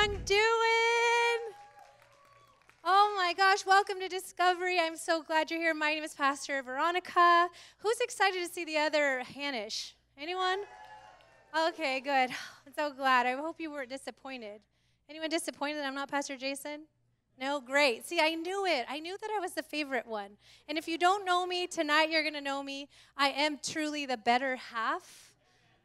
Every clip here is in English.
everyone doing? Oh my gosh, welcome to Discovery. I'm so glad you're here. My name is Pastor Veronica. Who's excited to see the other Hanash? Anyone? Okay, good. I'm so glad. I hope you weren't disappointed. Anyone disappointed I'm not Pastor Jason? No, great. See, I knew it. I knew that I was the favorite one. And if you don't know me, tonight you're going to know me. I am truly the better half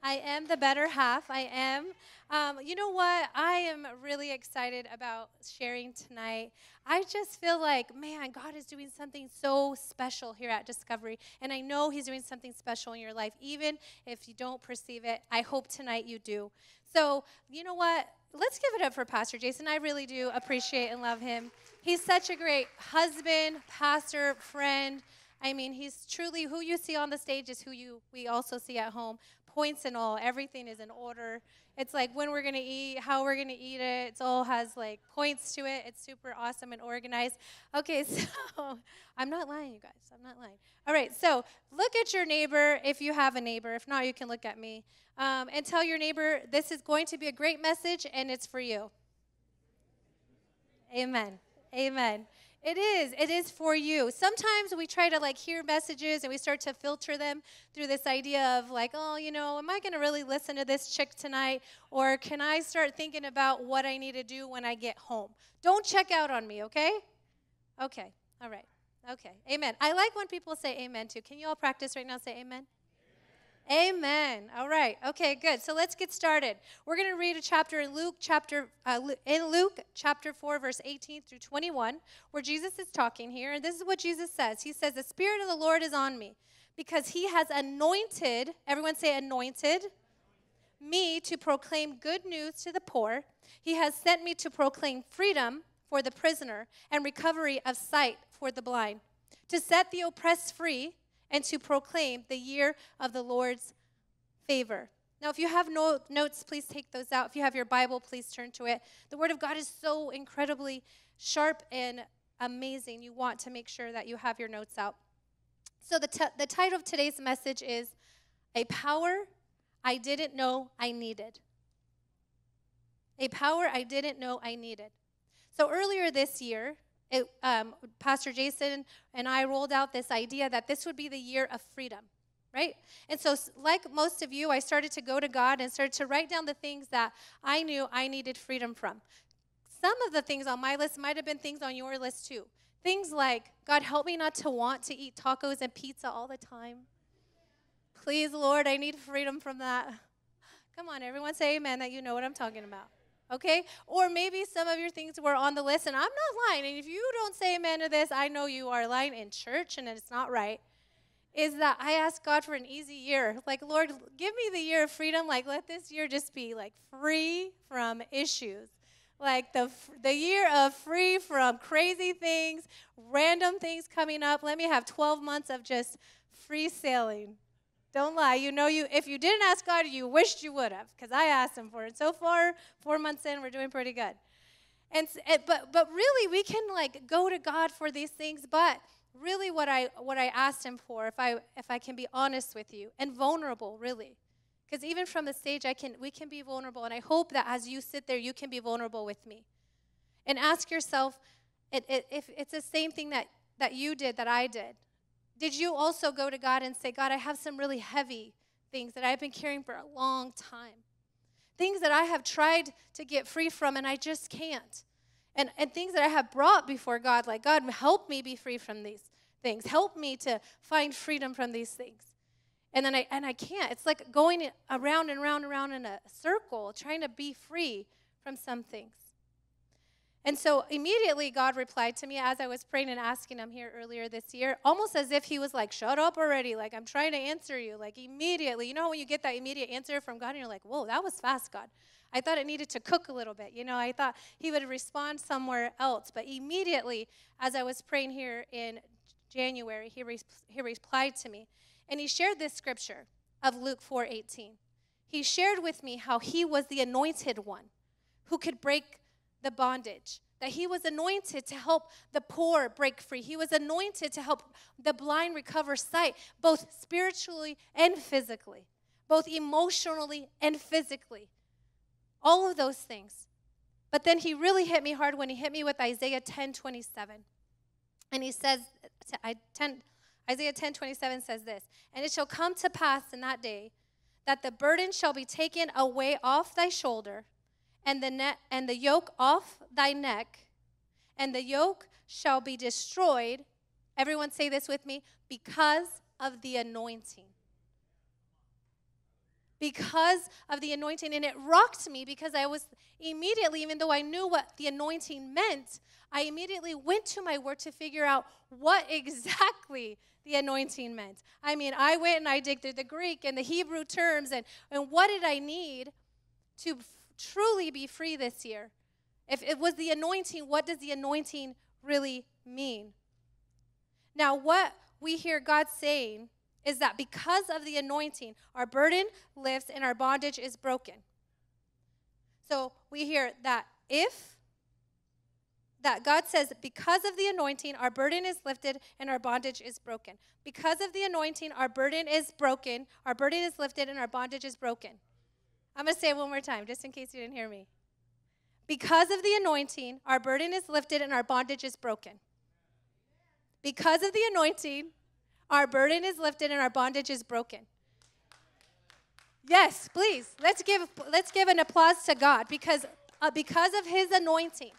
I am the better half. I am. Um, you know what? I am really excited about sharing tonight. I just feel like, man, God is doing something so special here at Discovery. And I know He's doing something special in your life, even if you don't perceive it. I hope tonight you do. So, you know what? Let's give it up for Pastor Jason. I really do appreciate and love him. He's such a great husband, pastor, friend. I mean, he's truly who you see on the stage is who you we also see at home points and all. Everything is in order. It's like when we're going to eat, how we're going to eat it. It all has like points to it. It's super awesome and organized. Okay, so I'm not lying, you guys. I'm not lying. All right, so look at your neighbor if you have a neighbor. If not, you can look at me. Um, and tell your neighbor this is going to be a great message and it's for you. Amen. Amen. It is. It is for you. Sometimes we try to like hear messages and we start to filter them through this idea of like, oh, you know, am I going to really listen to this chick tonight? Or can I start thinking about what I need to do when I get home? Don't check out on me, okay? Okay. All right. Okay. Amen. I like when people say amen too. Can you all practice right now? Say amen. Amen. All right. Okay, good. So let's get started. We're going to read a chapter in Luke chapter uh, in Luke chapter 4 verse 18 through 21 where Jesus is talking here and this is what Jesus says. He says the spirit of the Lord is on me because he has anointed, everyone say anointed, me to proclaim good news to the poor. He has sent me to proclaim freedom for the prisoner and recovery of sight for the blind, to set the oppressed free and to proclaim the year of the Lord's favor. Now, if you have no notes, please take those out. If you have your Bible, please turn to it. The Word of God is so incredibly sharp and amazing. You want to make sure that you have your notes out. So, the, t- the title of today's message is A Power I Didn't Know I Needed. A Power I Didn't Know I Needed. So, earlier this year, it, um, Pastor Jason and I rolled out this idea that this would be the year of freedom, right? And so, like most of you, I started to go to God and started to write down the things that I knew I needed freedom from. Some of the things on my list might have been things on your list too. Things like, God, help me not to want to eat tacos and pizza all the time. Please, Lord, I need freedom from that. Come on, everyone say amen that you know what I'm talking about okay? Or maybe some of your things were on the list, and I'm not lying. And if you don't say amen to this, I know you are lying in church and it's not right. Is that I ask God for an easy year. Like, Lord, give me the year of freedom. Like, let this year just be like free from issues. Like the, the year of free from crazy things, random things coming up. Let me have 12 months of just free sailing don't lie. You know, you if you didn't ask God, you wished you would have, because I asked Him for it. So far, four months in, we're doing pretty good. And but but really, we can like go to God for these things. But really, what I what I asked Him for, if I if I can be honest with you and vulnerable, really, because even from the stage, I can we can be vulnerable, and I hope that as you sit there, you can be vulnerable with me, and ask yourself, it, it, if it's the same thing that that you did that I did did you also go to God and say, God, I have some really heavy things that I've been carrying for a long time? Things that I have tried to get free from and I just can't. And, and things that I have brought before God, like, God, help me be free from these things. Help me to find freedom from these things. And then I and I can't. It's like going around and around and around in a circle, trying to be free from some things. And so immediately God replied to me as I was praying and asking him here earlier this year, almost as if he was like, Shut up already. Like, I'm trying to answer you. Like, immediately. You know, when you get that immediate answer from God and you're like, Whoa, that was fast, God. I thought it needed to cook a little bit. You know, I thought he would respond somewhere else. But immediately, as I was praying here in January, he, re- he replied to me. And he shared this scripture of Luke 4 18. He shared with me how he was the anointed one who could break the bondage. That he was anointed to help the poor break free. He was anointed to help the blind recover sight, both spiritually and physically, both emotionally and physically. All of those things. But then he really hit me hard when he hit me with Isaiah 10 27. And he says, I 10, Isaiah 10 27 says this, and it shall come to pass in that day that the burden shall be taken away off thy shoulder, and the net and the yoke off thy neck, and the yoke shall be destroyed. Everyone say this with me, because of the anointing because of the anointing. And it rocked me because I was immediately, even though I knew what the anointing meant, I immediately went to my word to figure out what exactly the anointing meant. I mean, I went and I digged through the Greek and the Hebrew terms and, and what did I need to truly be free this year? If it was the anointing, what does the anointing really mean? Now, what we hear God saying is that because of the anointing, our burden lifts and our bondage is broken. So we hear that if that God says, because of the anointing, our burden is lifted and our bondage is broken. Because of the anointing, our burden is broken, our burden is lifted, and our bondage is broken. I'm going to say it one more time, just in case you didn't hear me. Because of the anointing, our burden is lifted and our bondage is broken. Because of the anointing, our burden is lifted and our bondage is broken. Yes, please. Let's give let's give an applause to God because uh, because of his anointing,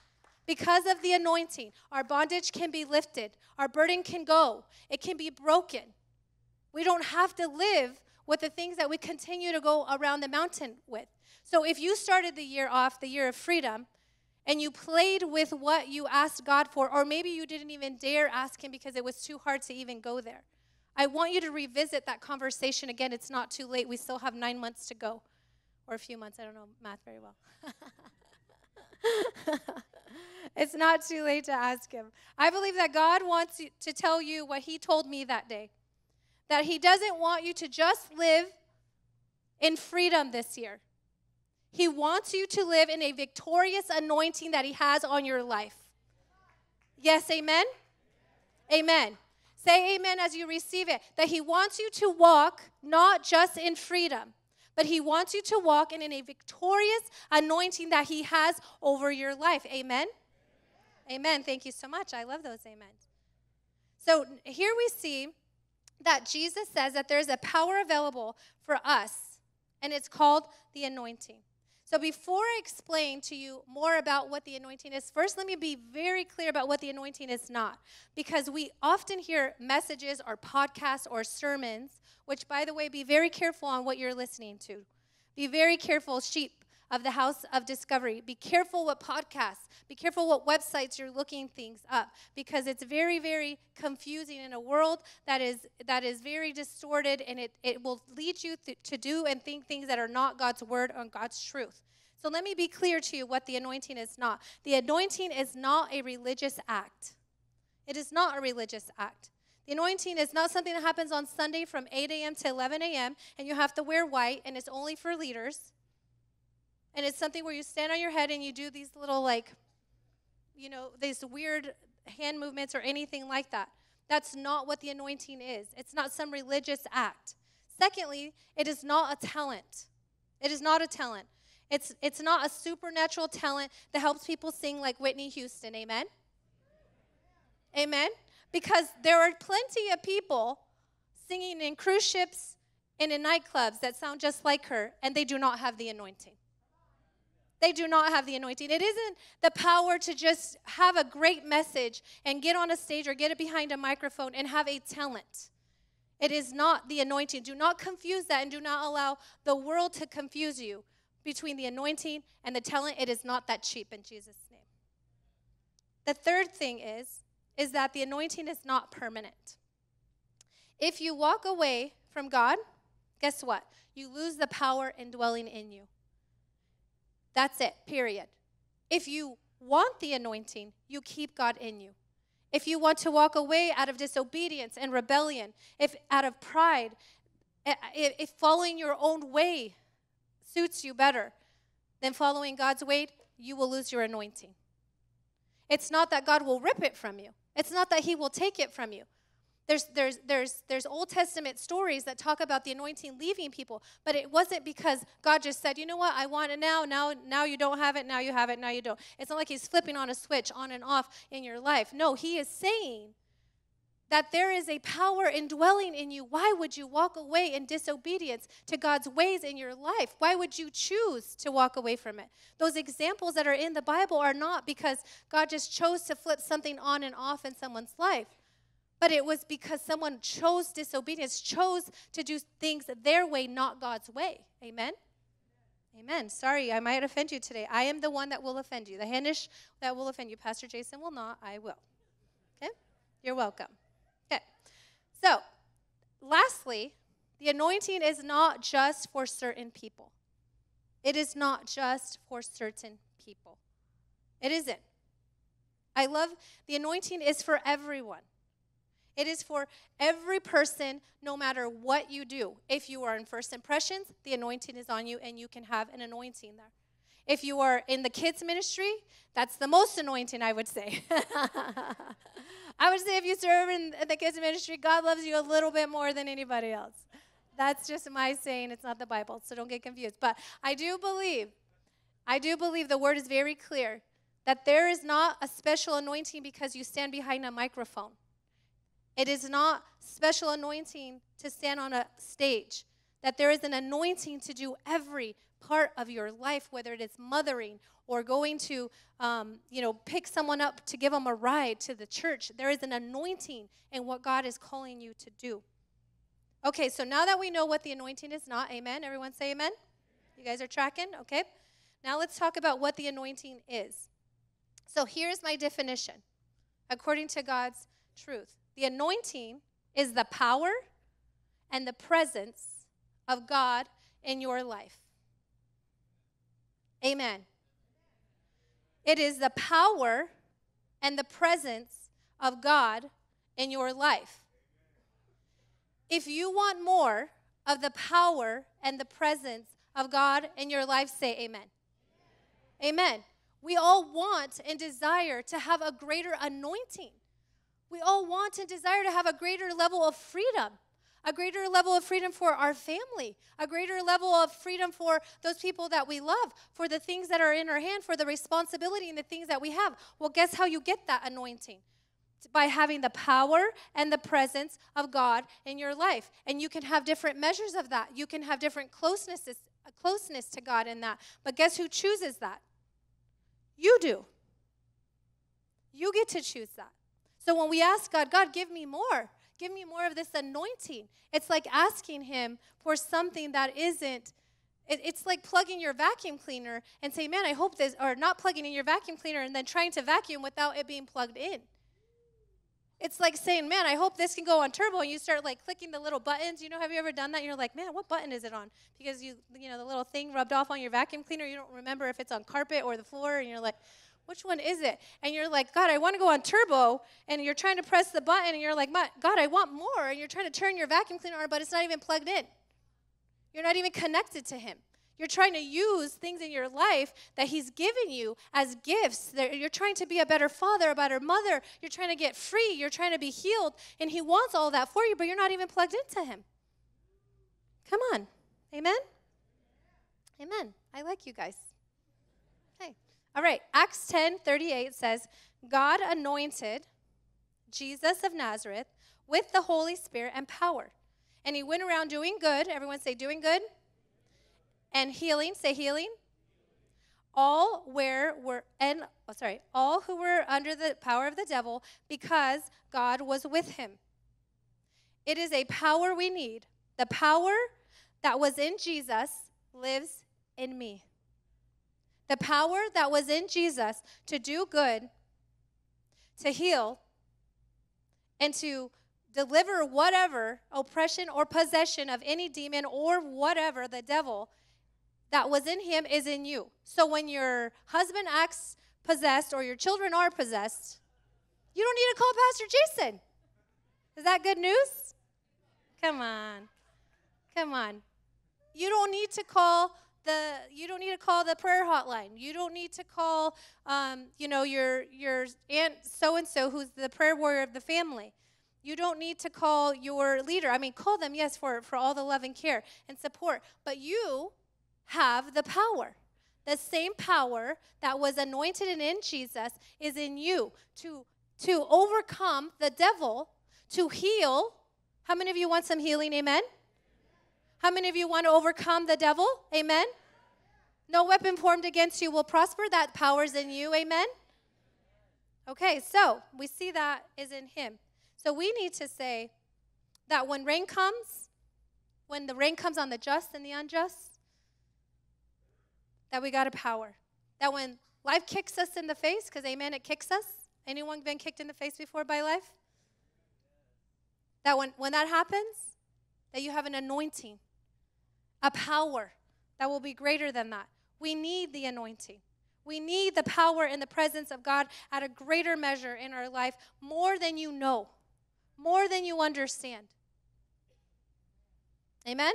because of the anointing, our bondage can be lifted. Our burden can go. It can be broken. We don't have to live with the things that we continue to go around the mountain with. So if you started the year off, the year of freedom, and you played with what you asked God for, or maybe you didn't even dare ask Him because it was too hard to even go there. I want you to revisit that conversation again. It's not too late. We still have nine months to go, or a few months. I don't know math very well. it's not too late to ask Him. I believe that God wants to tell you what He told me that day that He doesn't want you to just live in freedom this year. He wants you to live in a victorious anointing that He has on your life. Yes, amen? Amen. Say amen as you receive it. That He wants you to walk not just in freedom, but He wants you to walk in, in a victorious anointing that He has over your life. Amen? Amen. Thank you so much. I love those amens. So here we see that Jesus says that there's a power available for us, and it's called the anointing. So, before I explain to you more about what the anointing is, first let me be very clear about what the anointing is not. Because we often hear messages or podcasts or sermons, which, by the way, be very careful on what you're listening to. Be very careful, sheep of the house of discovery. Be careful what podcasts, be careful what websites you're looking things up because it's very, very confusing in a world that is that is very distorted and it, it will lead you th- to do and think things that are not God's word or God's truth. So let me be clear to you what the anointing is not. The anointing is not a religious act. It is not a religious act. The anointing is not something that happens on Sunday from 8 a.m. to 11 a.m. and you have to wear white and it's only for leaders and it's something where you stand on your head and you do these little like you know these weird hand movements or anything like that. That's not what the anointing is. It's not some religious act. Secondly it is not a talent. It is not a talent. It's it's not a supernatural talent that helps people sing like whitney houston. Amen? Amen? Because there are plenty of people singing in cruise ships and in nightclubs that sound just like her and they do not have the anointing they do not have the anointing. It isn't the power to just have a great message and get on a stage or get it behind a microphone and have a talent. It is not the anointing. Do not confuse that and do not allow the world to confuse you between the anointing and the talent. It is not that cheap in Jesus' name. The third thing is is that the anointing is not permanent. If you walk away from God, guess what? You lose the power indwelling in you. That's it, period. If you want the anointing, you keep God in you. If you want to walk away out of disobedience and rebellion, if out of pride, if following your own way suits you better than following God's way, you will lose your anointing. It's not that God will rip it from you, it's not that He will take it from you. There's, there's, there's, there's Old Testament stories that talk about the anointing leaving people, but it wasn't because God just said, you know what, I want it now, now, now you don't have it, now you have it, now you don't. It's not like He's flipping on a switch on and off in your life. No, He is saying that there is a power indwelling in you. Why would you walk away in disobedience to God's ways in your life? Why would you choose to walk away from it? Those examples that are in the Bible are not because God just chose to flip something on and off in someone's life. But it was because someone chose disobedience, chose to do things their way, not God's way. Amen? Amen. Sorry, I might offend you today. I am the one that will offend you. The Hanash that will offend you. Pastor Jason will not. I will. Okay? You're welcome. Okay. So, lastly, the anointing is not just for certain people. It is not just for certain people. It isn't. I love the anointing is for everyone. It is for every person, no matter what you do. If you are in first impressions, the anointing is on you, and you can have an anointing there. If you are in the kids' ministry, that's the most anointing, I would say. I would say if you serve in the kids' ministry, God loves you a little bit more than anybody else. That's just my saying. It's not the Bible, so don't get confused. But I do believe, I do believe the word is very clear that there is not a special anointing because you stand behind a microphone. It is not special anointing to stand on a stage, that there is an anointing to do every part of your life, whether it is mothering or going to, um, you know, pick someone up to give them a ride to the church. There is an anointing in what God is calling you to do. Okay, so now that we know what the anointing is not, amen. Everyone say amen. You guys are tracking? Okay. Now let's talk about what the anointing is. So here's my definition according to God's truth. The anointing is the power and the presence of God in your life. Amen. It is the power and the presence of God in your life. If you want more of the power and the presence of God in your life, say amen. Amen. We all want and desire to have a greater anointing. We all want and desire to have a greater level of freedom, a greater level of freedom for our family, a greater level of freedom for those people that we love, for the things that are in our hand, for the responsibility and the things that we have. Well, guess how you get that anointing? By having the power and the presence of God in your life. And you can have different measures of that. You can have different closenesses, closeness to God in that. But guess who chooses that? You do. You get to choose that. So when we ask God, God, give me more, give me more of this anointing, it's like asking Him for something that isn't. it's like plugging your vacuum cleaner and say, man, I hope this, or not plugging in your vacuum cleaner and then trying to vacuum without it being plugged in. It's like saying, man, I hope this can go on turbo, and you start like clicking the little buttons. You know, have you ever done that? You're like, man, what button is it on? Because you, you know, the little thing rubbed off on your vacuum cleaner. You don't remember if it's on carpet or the floor, and you're like, which one is it? And you're like, God, I want to go on turbo. And you're trying to press the button and you're like, God, I want more. And you're trying to turn your vacuum cleaner on, but it's not even plugged in. You're not even connected to Him. You're trying to use things in your life that He's given you as gifts. You're trying to be a better father, a better mother. You're trying to get free. You're trying to be healed. And He wants all that for you, but you're not even plugged into Him. Come on. Amen? Amen. I like you guys. All right, Acts 10 38 says, God anointed Jesus of Nazareth with the Holy Spirit and power. And he went around doing good. Everyone say, doing good. And healing. Say, healing. All where were, and, oh, sorry, all who were under the power of the devil because God was with him. It is a power we need. The power that was in Jesus lives in me. The power that was in Jesus to do good, to heal, and to deliver whatever oppression or possession of any demon or whatever the devil that was in him is in you. So when your husband acts possessed or your children are possessed, you don't need to call Pastor Jason. Is that good news? Come on. Come on. You don't need to call the you don't need to call the prayer hotline. You don't need to call um, you know your your aunt so and so who's the prayer warrior of the family. You don't need to call your leader. I mean, call them, yes, for, for all the love and care and support, but you have the power. The same power that was anointed and in Jesus is in you to, to overcome the devil, to heal. How many of you want some healing? Amen. How many of you want to overcome the devil? Amen. No weapon formed against you will prosper. That power's in you. Amen. Okay, so we see that is in him. So we need to say that when rain comes, when the rain comes on the just and the unjust, that we got a power. That when life kicks us in the face, because amen, it kicks us. Anyone been kicked in the face before by life? That when, when that happens, that you have an anointing, a power that will be greater than that. We need the anointing. We need the power and the presence of God at a greater measure in our life, more than you know, more than you understand. Amen?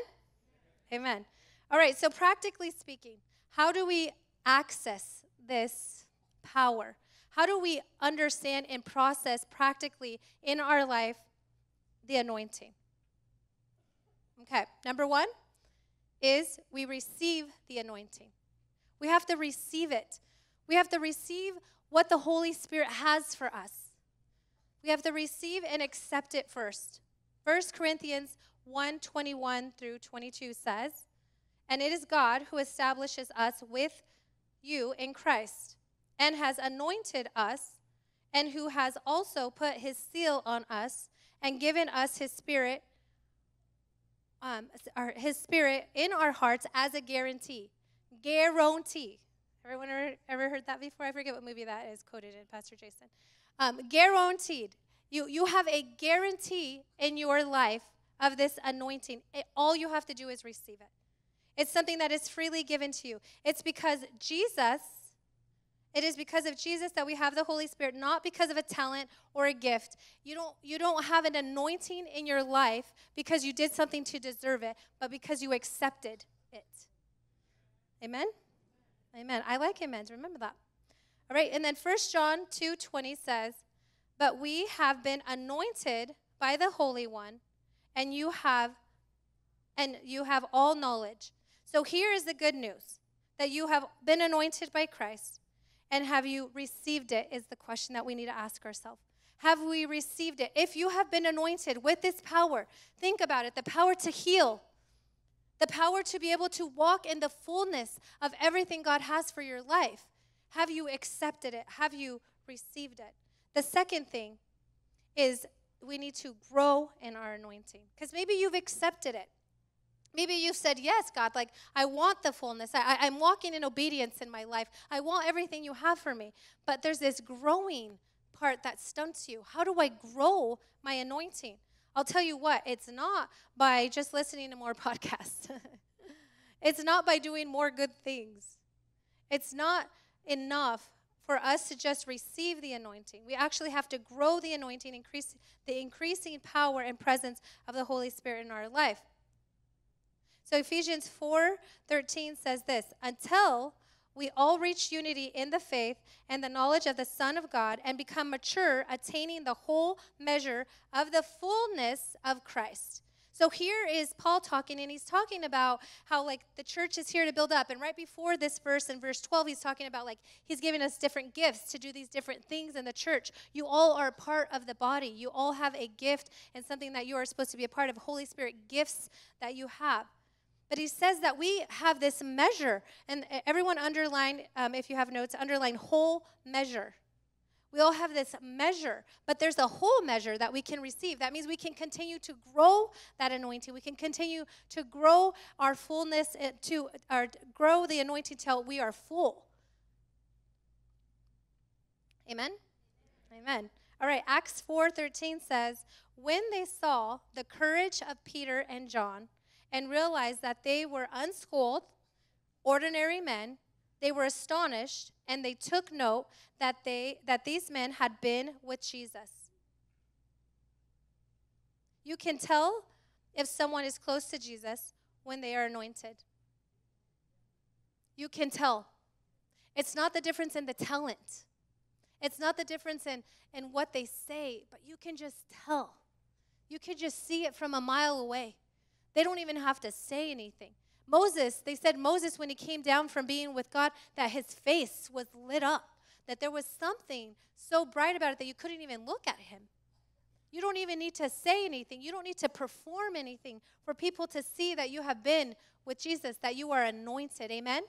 Amen. All right, so practically speaking, how do we access this power? How do we understand and process practically in our life the anointing? Okay, number one is we receive the anointing. We have to receive it. We have to receive what the Holy Spirit has for us. We have to receive and accept it first. 1 Corinthians 1 21 through 22 says, And it is God who establishes us with you in Christ, and has anointed us, and who has also put his seal on us, and given us his spirit, um, our, his spirit in our hearts as a guarantee guarantee. Everyone ever, ever heard that before? I forget what movie that is quoted in, Pastor Jason. Um, guaranteed. You, you have a guarantee in your life of this anointing. It, all you have to do is receive it. It's something that is freely given to you. It's because Jesus, it is because of Jesus that we have the Holy Spirit, not because of a talent or a gift. You don't, you don't have an anointing in your life because you did something to deserve it, but because you accepted it. Amen? Amen. I like amens. Remember that. All right, and then First John 2 20 says, But we have been anointed by the Holy One, and you have and you have all knowledge. So here is the good news that you have been anointed by Christ. And have you received it? Is the question that we need to ask ourselves. Have we received it? If you have been anointed with this power, think about it the power to heal, the power to be able to walk in the fullness of everything God has for your life. Have you accepted it? Have you received it? The second thing is we need to grow in our anointing because maybe you've accepted it. Maybe you've said, Yes, God, like I want the fullness. I, I'm walking in obedience in my life. I want everything you have for me. But there's this growing part that stunts you. How do I grow my anointing? I'll tell you what, it's not by just listening to more podcasts. it's not by doing more good things. It's not enough for us to just receive the anointing. We actually have to grow the anointing, increase the increasing power and presence of the Holy Spirit in our life. So Ephesians 4:13 says this, until we all reach unity in the faith and the knowledge of the Son of God and become mature, attaining the whole measure of the fullness of Christ. So here is Paul talking, and he's talking about how, like, the church is here to build up. And right before this verse, in verse 12, he's talking about, like, he's giving us different gifts to do these different things in the church. You all are part of the body. You all have a gift and something that you are supposed to be a part of. Holy Spirit gifts that you have. But he says that we have this measure, and everyone underline, um, if you have notes, underline whole measure. We all have this measure, but there's a whole measure that we can receive. That means we can continue to grow that anointing. We can continue to grow our fullness, eh, to our, grow the anointing till we are full. Amen? Amen. All right, Acts 4:13 says, "When they saw the courage of Peter and John, and realized that they were unschooled, ordinary men. They were astonished and they took note that, they, that these men had been with Jesus. You can tell if someone is close to Jesus when they are anointed. You can tell. It's not the difference in the talent, it's not the difference in, in what they say, but you can just tell. You can just see it from a mile away. They don't even have to say anything. Moses, they said Moses, when he came down from being with God, that his face was lit up, that there was something so bright about it that you couldn't even look at him. You don't even need to say anything. You don't need to perform anything for people to see that you have been with Jesus, that you are anointed. Amen?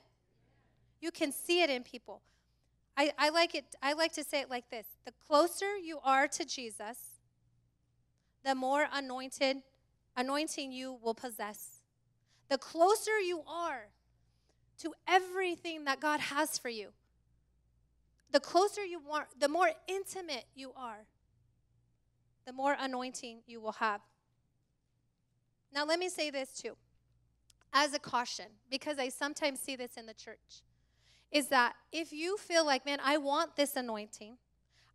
You can see it in people. I, I like it, I like to say it like this the closer you are to Jesus, the more anointed anointing you will possess. The closer you are to everything that God has for you, the closer you are, the more intimate you are, the more anointing you will have. Now, let me say this too, as a caution, because I sometimes see this in the church, is that if you feel like, man, I want this anointing,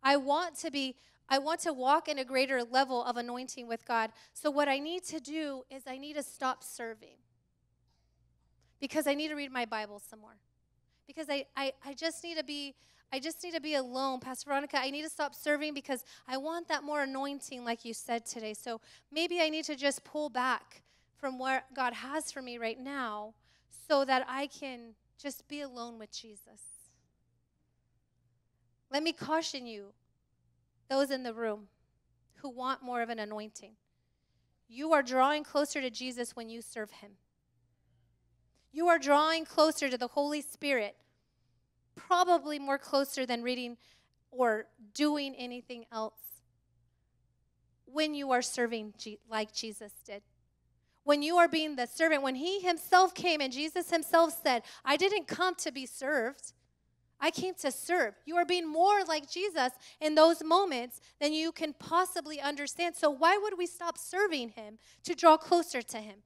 I want to be I want to walk in a greater level of anointing with God. So, what I need to do is I need to stop serving because I need to read my Bible some more. Because I, I, I just need to be. I just need to be alone. Pastor Veronica, I need to stop serving because I want that more anointing, like you said today. So maybe I need to just pull back from what God has for me right now so that I can just be alone with Jesus. Let me caution you those in the room who want more of an anointing. You are drawing closer to Jesus when you serve him. You are drawing closer to the Holy Spirit, probably more closer than reading or doing anything else when you are serving like Jesus did. When you are being the servant, when he himself came and Jesus himself said, I didn't come to be served, I came to serve. You are being more like Jesus in those moments than you can possibly understand. So, why would we stop serving Him to draw closer to Him?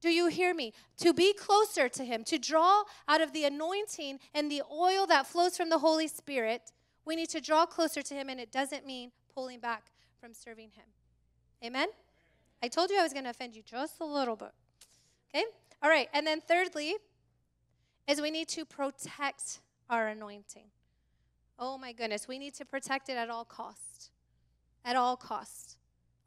Do you hear me? To be closer to Him, to draw out of the anointing and the oil that flows from the Holy Spirit, we need to draw closer to Him, and it doesn't mean pulling back from serving Him. Amen? I told you I was going to offend you just a little bit. Okay? All right. And then, thirdly, is we need to protect our anointing. Oh my goodness, we need to protect it at all cost. At all cost.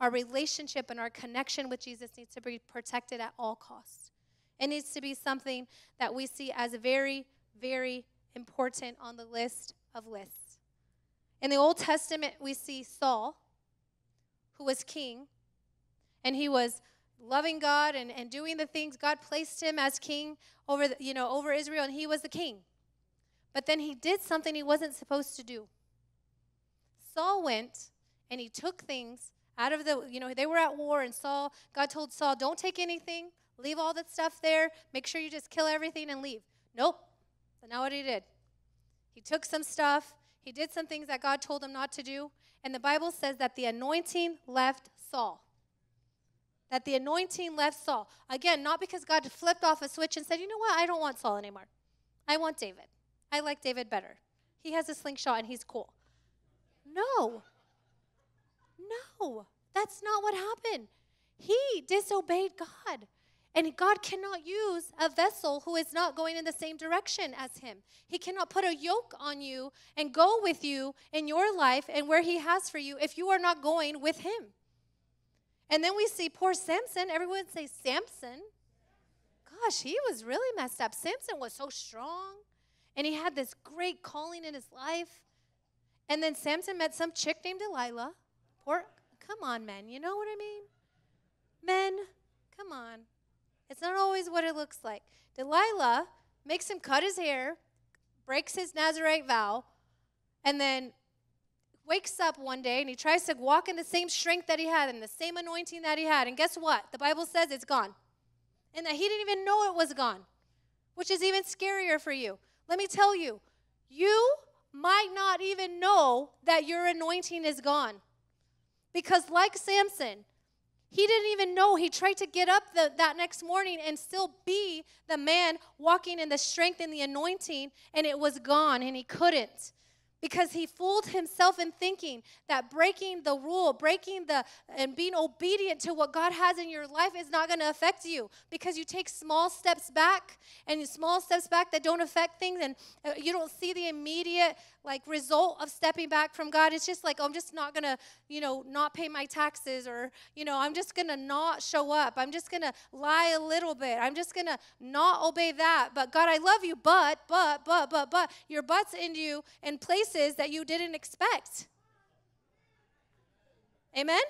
Our relationship and our connection with Jesus needs to be protected at all cost. It needs to be something that we see as very, very important on the list of lists. In the Old Testament, we see Saul, who was king, and he was loving God and, and doing the things God placed him as king over the, you know over Israel and he was the king. But then he did something he wasn't supposed to do. Saul went and he took things out of the you know they were at war and Saul God told Saul don't take anything, leave all that stuff there, make sure you just kill everything and leave. Nope. That's not what he did. He took some stuff, he did some things that God told him not to do, and the Bible says that the anointing left Saul that the anointing left Saul. Again, not because God flipped off a switch and said, you know what, I don't want Saul anymore. I want David. I like David better. He has a slingshot and he's cool. No. No. That's not what happened. He disobeyed God. And God cannot use a vessel who is not going in the same direction as Him. He cannot put a yoke on you and go with you in your life and where He has for you if you are not going with Him. And then we see poor Samson. Everyone say Samson. Gosh, he was really messed up. Samson was so strong, and he had this great calling in his life. And then Samson met some chick named Delilah. Poor, come on, men. You know what I mean? Men, come on. It's not always what it looks like. Delilah makes him cut his hair, breaks his Nazarite vow, and then wakes up one day and he tries to walk in the same strength that he had and the same anointing that he had. And guess what? The Bible says it's gone. And that he didn't even know it was gone, which is even scarier for you. Let me tell you, you might not even know that your anointing is gone. Because, like Samson, he didn't even know. He tried to get up the, that next morning and still be the man walking in the strength and the anointing, and it was gone, and he couldn't because he fooled himself in thinking that breaking the rule, breaking the and being obedient to what God has in your life is not going to affect you because you take small steps back and small steps back that don't affect things and uh, you don't see the immediate like result of stepping back from God. It's just like oh, I'm just not going to, you know, not pay my taxes or, you know, I'm just going to not show up. I'm just going to lie a little bit. I'm just going to not obey that. But God, I love you, but but but but but your butt's in you and place places that you didn't expect. Amen?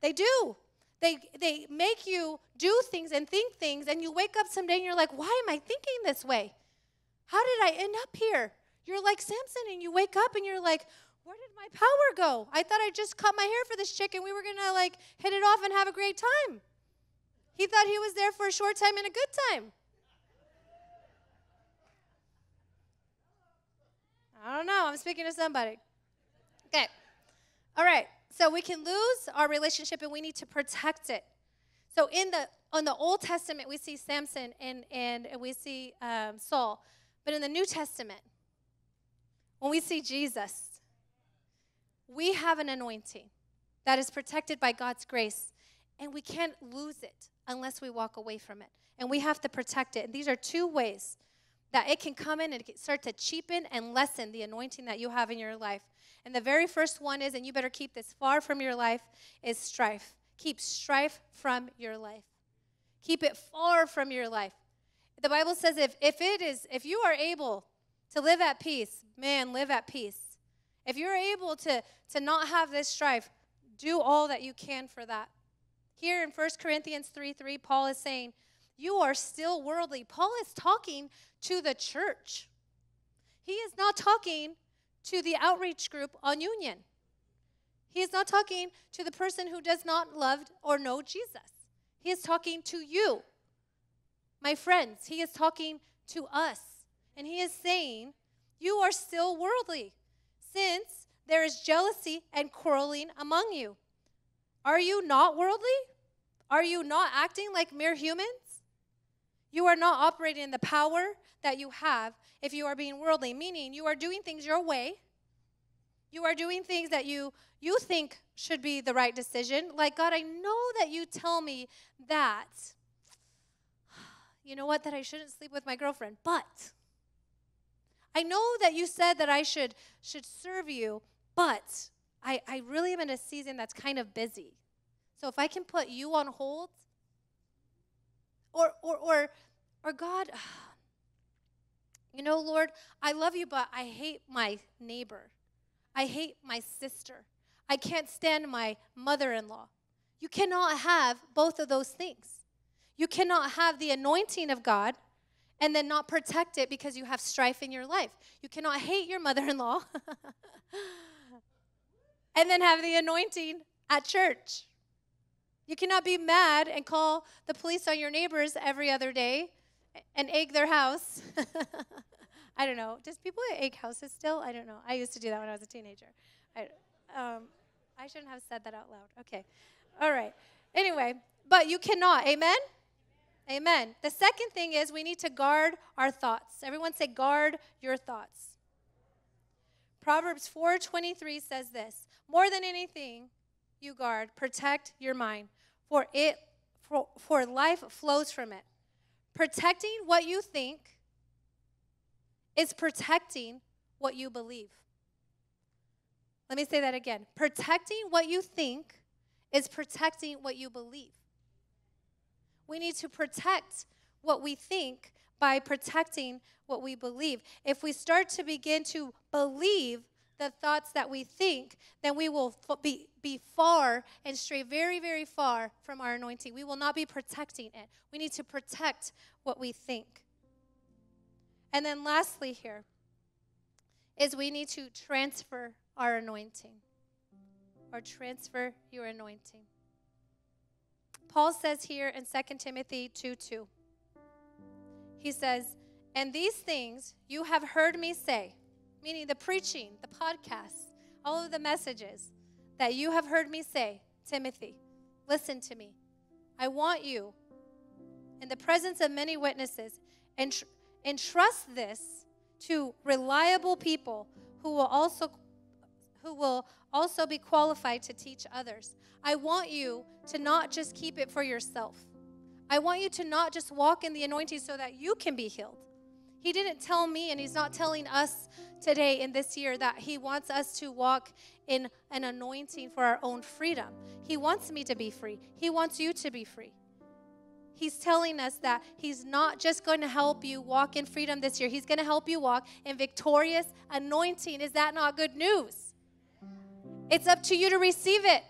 They do. They, they make you do things and think things, and you wake up someday and you're like, why am I thinking this way? How did I end up here? You're like Samson, and you wake up and you're like, where did my power go? I thought I just cut my hair for this chick and we were gonna like hit it off and have a great time. He thought he was there for a short time and a good time. I don't know. I'm speaking to somebody. Okay. All right. So we can lose our relationship and we need to protect it. So in the on the Old Testament, we see Samson and, and, we see um, Saul. But in the New Testament, when we see Jesus, we have an anointing that is protected by God's grace, and we can't lose it unless we walk away from it. And we have to protect it. And these are two ways that it can come in and start to cheapen and lessen the anointing that you have in your life. And the very first one is, and you better keep this far from your life, is strife. Keep strife from your life. Keep it far from your life. The Bible says if, if it is, if you are able to live at peace, man, live at peace. If you're able to, to not have this strife, do all that you can for that. Here in 1 Corinthians 3 3, Paul is saying, You are still worldly. Paul is talking to the church. He is not talking to the outreach group on Union. He is not talking to the person who does not love or know Jesus. He is talking to you, my friends. He is talking to us. And he is saying, You are still worldly, since there is jealousy and quarreling among you. Are you not worldly? Are you not acting like mere humans? You are not operating in the power that you have if you are being worldly, meaning you are doing things your way. You are doing things that you you think should be the right decision. Like God, I know that you tell me that you know what that I shouldn't sleep with my girlfriend, but I know that you said that I should should serve you, but I, I really am in a season that's kind of busy. So if I can put you on hold, or or or or God, you know, Lord, I love you, but I hate my neighbor. I hate my sister. I can't stand my mother in law. You cannot have both of those things. You cannot have the anointing of God and then not protect it because you have strife in your life. You cannot hate your mother in law and then have the anointing at church. You cannot be mad and call the police on your neighbors every other day and egg their house. I don't know. Does people egg houses still? I don't know. I used to do that when I was a teenager. I, um, I shouldn't have said that out loud. Okay. All right. Anyway, but you cannot. Amen? Amen. The second thing is we need to guard our thoughts. Everyone say guard your thoughts. Proverbs 4:23 says this, more than anything you guard, protect your mind, for it for, for life flows from it. Protecting what you think is protecting what you believe. Let me say that again. Protecting what you think is protecting what you believe. We need to protect what we think by protecting what we believe. If we start to begin to believe the thoughts that we think, then we will be, be far and stray very, very far from our anointing. We will not be protecting it. We need to protect what we think. And then, lastly, here is we need to transfer our anointing or transfer your anointing. Paul says here in 2 Timothy 2 2, he says, And these things you have heard me say meaning the preaching, the podcasts, all of the messages that you have heard me say, Timothy, listen to me. I want you, in the presence of many witnesses, and entrust this to reliable people who will also who will also be qualified to teach others. I want you to not just keep it for yourself. I want you to not just walk in the anointing so that you can be healed. He didn't tell me, and He's not telling us today in this year that He wants us to walk in an anointing for our own freedom. He wants me to be free, He wants you to be free. He's telling us that He's not just going to help you walk in freedom this year, He's going to help you walk in victorious anointing. Is that not good news? It's up to you to receive it.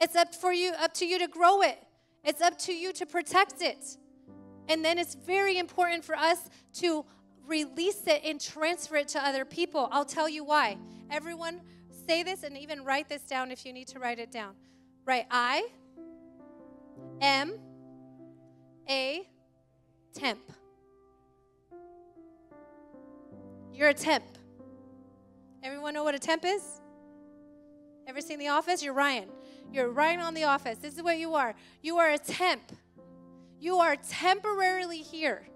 It's up for you up to you to grow it. It's up to you to protect it. And then it's very important for us to release it and transfer it to other people. I'll tell you why. Everyone say this and even write this down if you need to write it down. Right? I am a temp. You're a temp. Everyone know what a temp is? Ever seen The Office? You're Ryan. You're Ryan on The Office. This is what you are. You are a temp. You are temporarily here.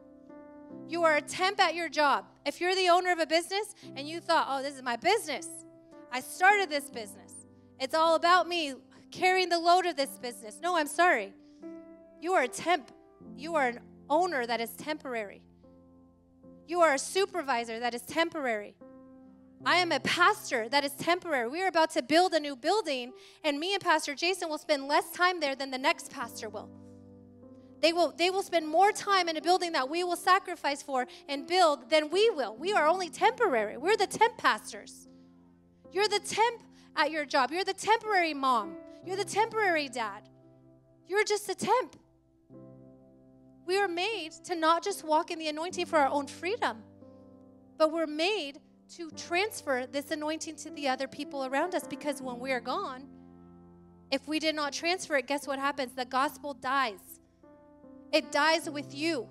You are a temp at your job. If you're the owner of a business and you thought, oh, this is my business, I started this business, it's all about me carrying the load of this business. No, I'm sorry. You are a temp. You are an owner that is temporary. You are a supervisor that is temporary. I am a pastor that is temporary. We are about to build a new building, and me and Pastor Jason will spend less time there than the next pastor will. They will, they will spend more time in a building that we will sacrifice for and build than we will. We are only temporary. We're the temp pastors. You're the temp at your job. You're the temporary mom. You're the temporary dad. You're just a temp. We are made to not just walk in the anointing for our own freedom, but we're made to transfer this anointing to the other people around us because when we are gone, if we did not transfer it, guess what happens? The gospel dies. It dies with you,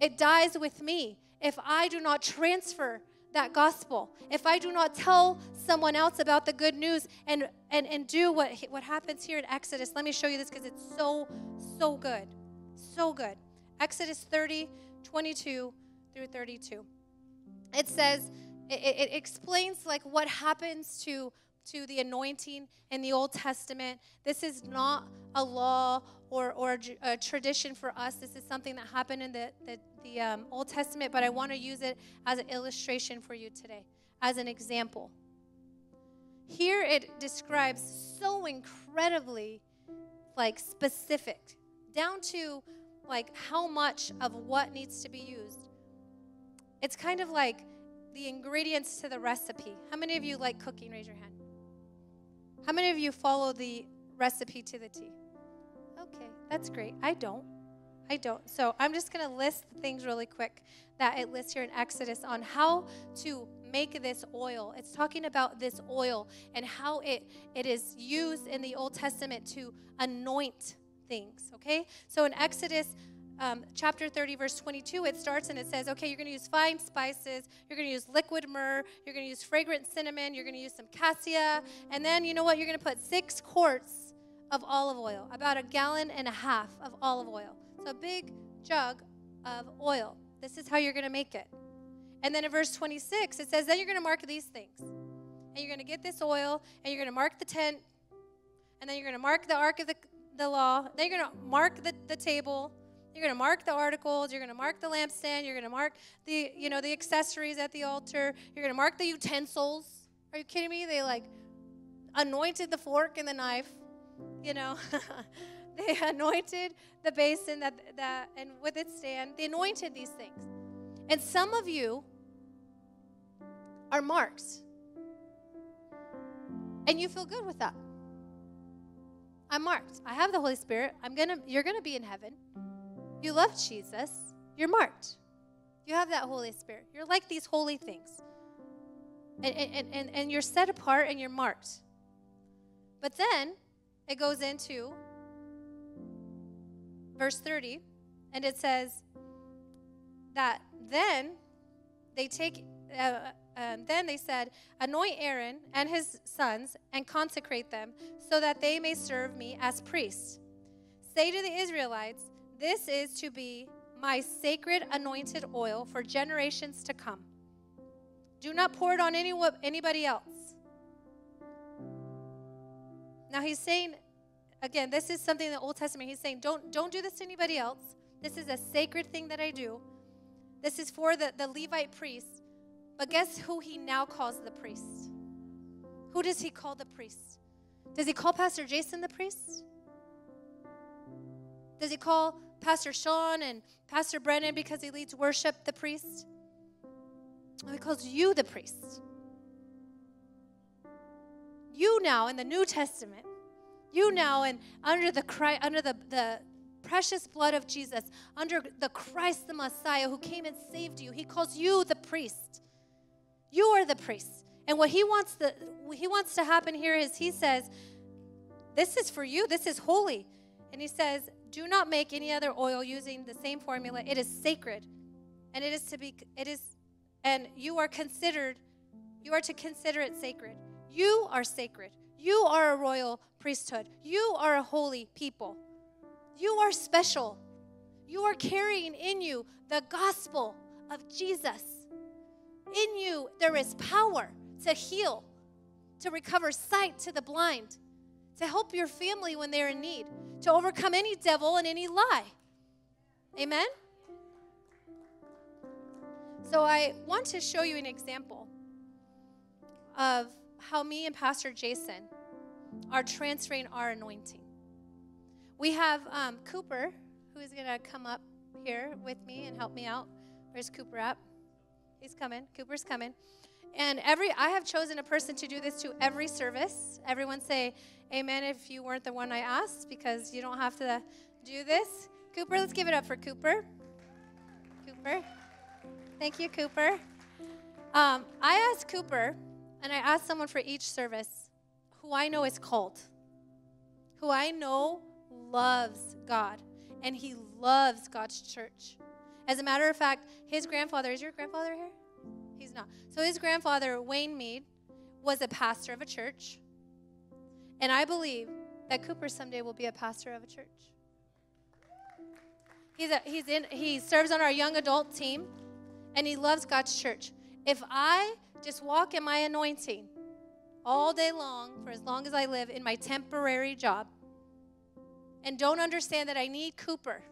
it dies with me if I do not transfer that gospel, if I do not tell someone else about the good news and, and, and do what, what happens here in Exodus. Let me show you this because it's so, so good. So good. Exodus 30, 22 through 32. It says, it, it explains like what happens to to the anointing in the Old Testament. This is not a law or, or a tradition for us. This is something that happened in the, the, the um, Old Testament, but I want to use it as an illustration for you today, as an example. Here it describes so incredibly like specific, down to like how much of what needs to be used. It's kind of like the ingredients to the recipe. How many of you like cooking? Raise your hand. How many of you follow the recipe to the T? Okay, that's great. I don't. I don't. So I'm just going to list the things really quick that it lists here in Exodus on how to make this oil. It's talking about this oil and how it, it is used in the Old Testament to anoint things. Okay? So in Exodus um, chapter 30, verse 22, it starts and it says, okay, you're going to use fine spices, you're going to use liquid myrrh, you're going to use fragrant cinnamon, you're going to use some cassia, and then you know what? You're going to put six quarts of olive oil, about a gallon and a half of olive oil. So a big jug of oil. This is how you're going to make it. And then in verse 26, it says, then you're going to mark these things. And you're going to get this oil, and you're going to mark the tent, and then you're going to mark the ark of the, the law, then you're going to mark the, the table you're going to mark the articles. You're going to mark the lampstand. You're going to mark the, you know, the accessories at the altar. You're going to mark the utensils. Are you kidding me? They like anointed the fork and the knife. You know, they anointed the basin that that and with its stand. They anointed these things. And some of you are marked. And you feel good with that. I'm marked. I have the Holy Spirit. I'm to you're to be in heaven. You love Jesus, you're marked. You have that Holy Spirit. You're like these holy things. And, and, and, and you're set apart and you're marked. But then it goes into verse 30, and it says that then they take, uh, um, then they said, Anoint Aaron and his sons and consecrate them so that they may serve me as priests. Say to the Israelites, this is to be my sacred anointed oil for generations to come. Do not pour it on any, anybody else. Now he's saying, again, this is something in the Old Testament. He's saying, don't, don't do this to anybody else. This is a sacred thing that I do. This is for the, the Levite priest. But guess who he now calls the priest? Who does he call the priest? Does he call Pastor Jason the priest? Does he call Pastor Sean and Pastor Brennan because he leads worship the priest? Oh, he calls you the priest. You now in the New Testament, you now and under the Christ, under the, the precious blood of Jesus, under the Christ the Messiah who came and saved you, he calls you the priest. You are the priest. And what he wants the he wants to happen here is he says, This is for you, this is holy. And he says, Do not make any other oil using the same formula. It is sacred. And it is to be it is and you are considered you are to consider it sacred. You are sacred. You are a royal priesthood. You are a holy people. You are special. You are carrying in you the gospel of Jesus. In you, there is power to heal, to recover sight to the blind, to help your family when they're in need, to overcome any devil and any lie. Amen? So, I want to show you an example of how me and Pastor Jason are transferring our anointing. We have um, Cooper, who is going to come up here with me and help me out. Where's Cooper at? He's coming. Cooper's coming. And every I have chosen a person to do this to every service. Everyone say amen if you weren't the one I asked because you don't have to do this. Cooper, let's give it up for Cooper. Cooper. Thank you, Cooper. Um, I asked Cooper, and I asked someone for each service who I know is called, who I know loves God, and he loves God's church. As a matter of fact, his grandfather, is your grandfather here? He's not. So his grandfather, Wayne Mead, was a pastor of a church. And I believe that Cooper someday will be a pastor of a church. He's, a, he's in, he serves on our young adult team, and he loves God's church. If I just walk in my anointing all day long, for as long as I live in my temporary job, and don't understand that I need Cooper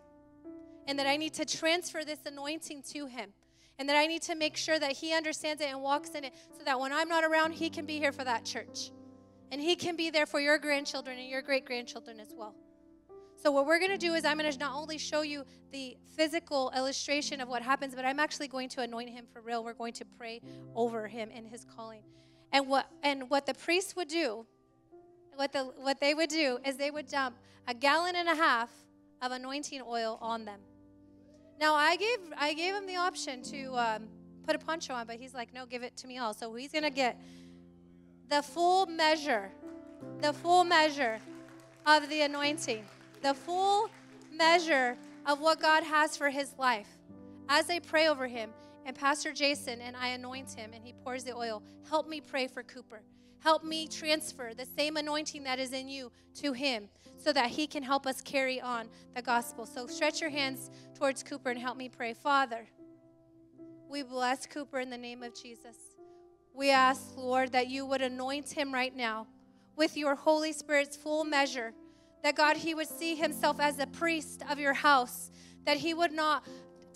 and that I need to transfer this anointing to him and that I need to make sure that he understands it and walks in it so that when I'm not around, he can be here for that church. And he can be there for your grandchildren and your great grandchildren as well. So, what we're going to do is, I'm going to not only show you the physical illustration of what happens, but I'm actually going to anoint him for real. We're going to pray over him in his calling. And what, and what the priests would do, what, the, what they would do is they would dump a gallon and a half of anointing oil on them. Now I gave I gave him the option to um, put a poncho on, but he's like, no, give it to me all. So he's gonna get the full measure, the full measure of the anointing, the full measure of what God has for his life. As I pray over him, and Pastor Jason and I anoint him, and he pours the oil. Help me pray for Cooper. Help me transfer the same anointing that is in you to him so that he can help us carry on the gospel. So stretch your hands towards Cooper and help me pray. Father, we bless Cooper in the name of Jesus. We ask, Lord, that you would anoint him right now with your Holy Spirit's full measure, that God, he would see himself as a priest of your house, that he would not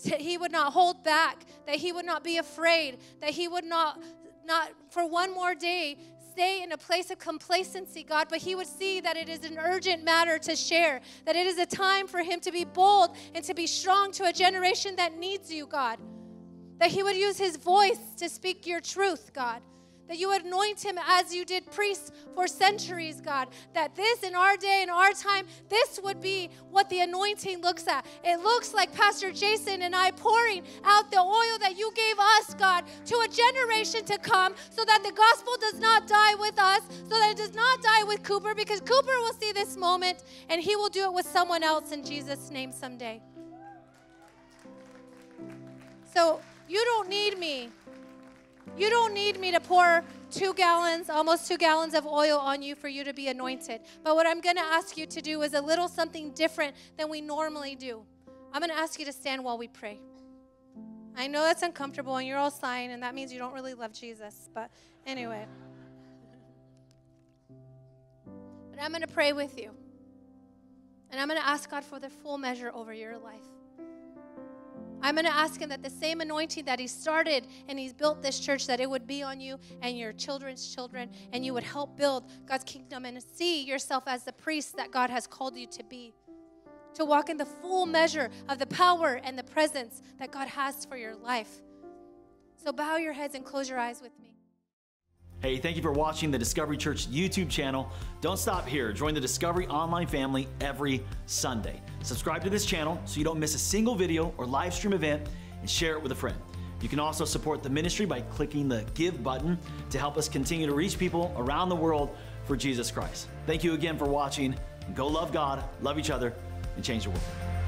he would not hold back, that he would not be afraid, that he would not not for one more day stay in a place of complacency, God, but he would see that it is an urgent matter to share, that it is a time for him to be bold and to be strong to a generation that needs you, God. That he would use his voice to speak your truth, God that you anoint him as you did priests for centuries, God. That this in our day, in our time, this would be what the anointing looks at. It looks like Pastor Jason and I pouring out the oil that you gave us, God, to a generation to come so that the gospel does not die with us, so that it does not die with Cooper, because Cooper will see this moment and he will do it with someone else in Jesus' name someday. So you don't need me you don't need me to pour two gallons, almost two gallons of oil on you for you to be anointed. But what I'm going to ask you to do is a little something different than we normally do. I'm going to ask you to stand while we pray. I know that's uncomfortable and you're all sighing, and that means you don't really love Jesus. But anyway. But I'm going to pray with you. And I'm going to ask God for the full measure over your life. I'm going to ask Him that the same anointing that He started and He's built this church, that it would be on you and your children's children, and you would help build God's kingdom and see yourself as the priest that God has called you to be. To walk in the full measure of the power and the presence that God has for your life. So bow your heads and close your eyes with me. Hey, thank you for watching the Discovery Church YouTube channel. Don't stop here. Join the Discovery Online family every Sunday. Subscribe to this channel so you don't miss a single video or live stream event and share it with a friend. You can also support the ministry by clicking the Give button to help us continue to reach people around the world for Jesus Christ. Thank you again for watching. Go love God, love each other, and change the world.